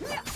Yeah.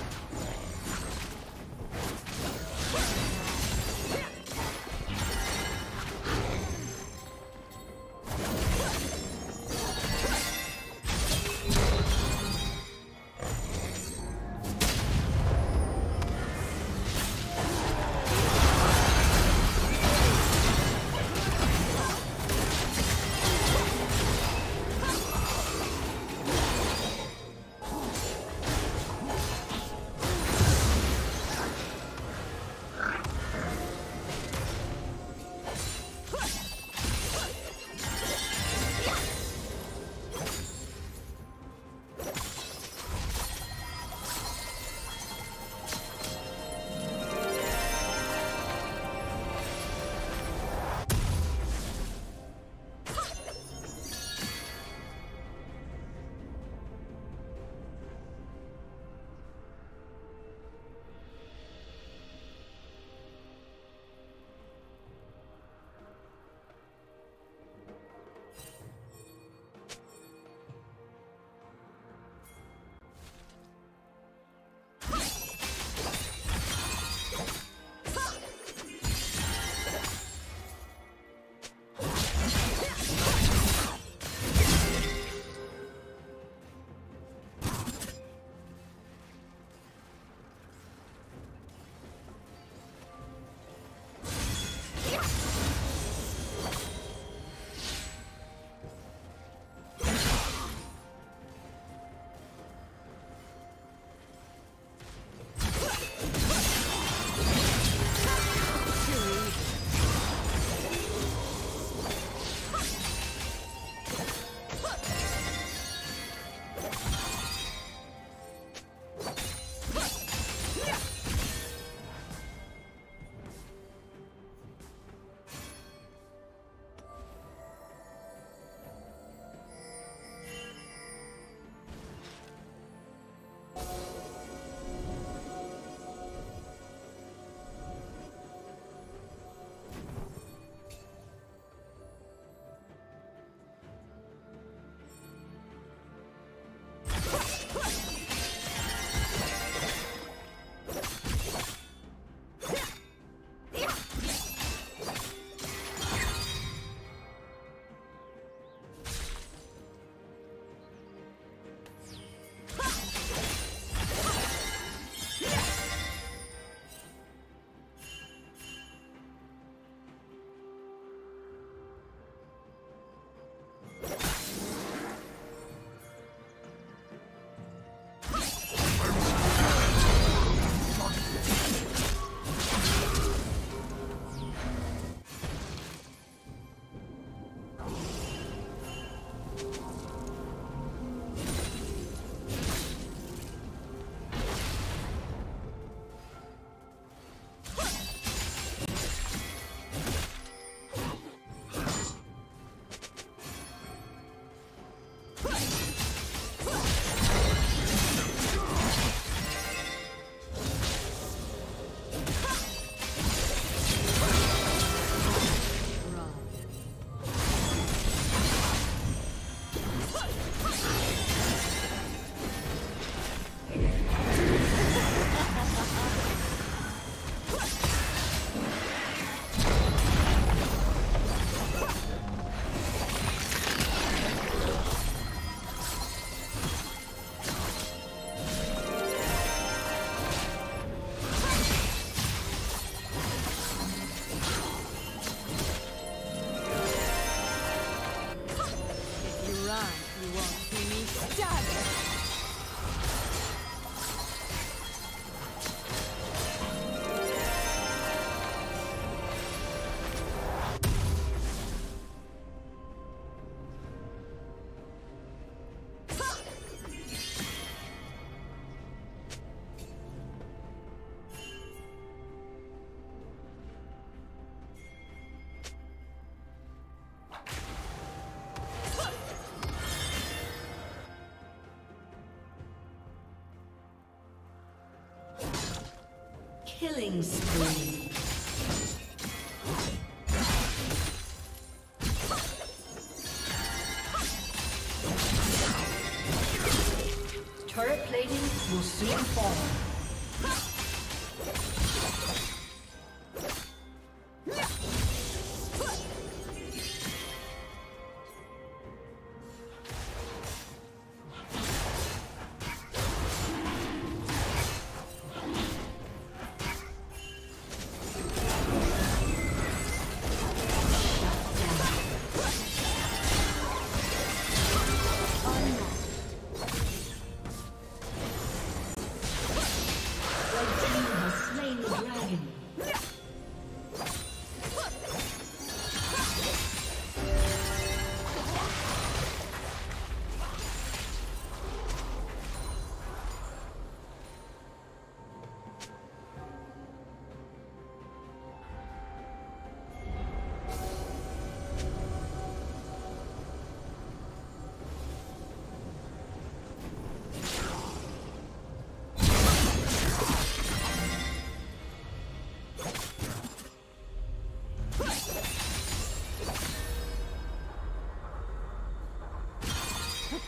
Killing spree.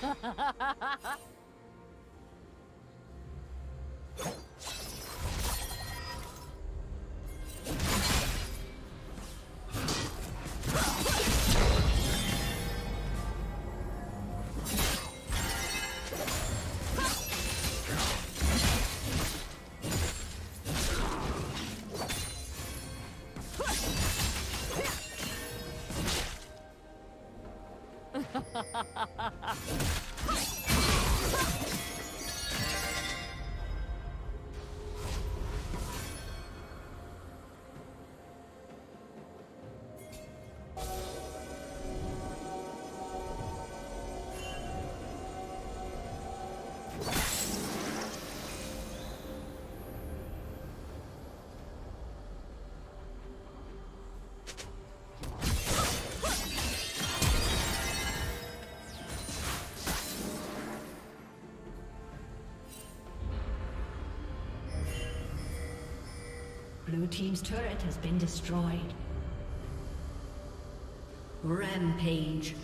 Plating will ha ha ha! Blue Team's turret has been destroyed. Rampage.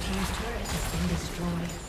Team's turret has been destroyed.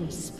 Killing spree.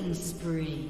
Killing spree.